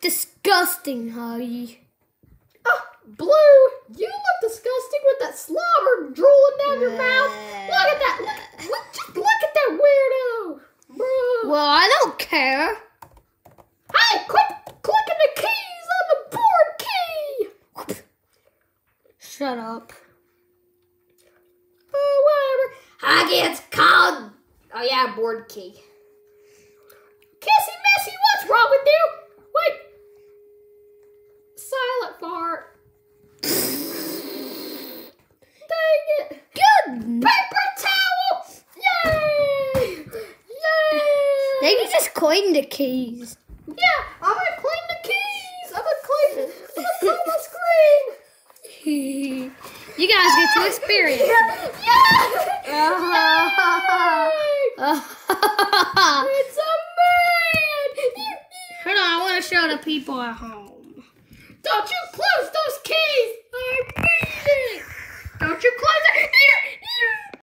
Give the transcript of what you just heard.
disgusting, Huggy. Oh, ah, Blue, you look disgusting with that slobber drooling down your mouth. Look at that. Look, look, just look at that weirdo. Bro. Well, I don't care. Hey, quit clicking the keys on the board key. Shut up. Oh, whatever. Huggy, it's called. Oh, yeah, board key. Fart. Dang it. Good. Mm. Paper towel! Yay! Yay! They can just coin the keys. Yeah, I'm gonna clean the keys. I'm gonna clean. I'm gonna clean the screen. you guys get to experience. Yeah! Uh-huh. It's a man! Hold on, I want to show the people at home. Don't you close those keys! I need it! Don't you close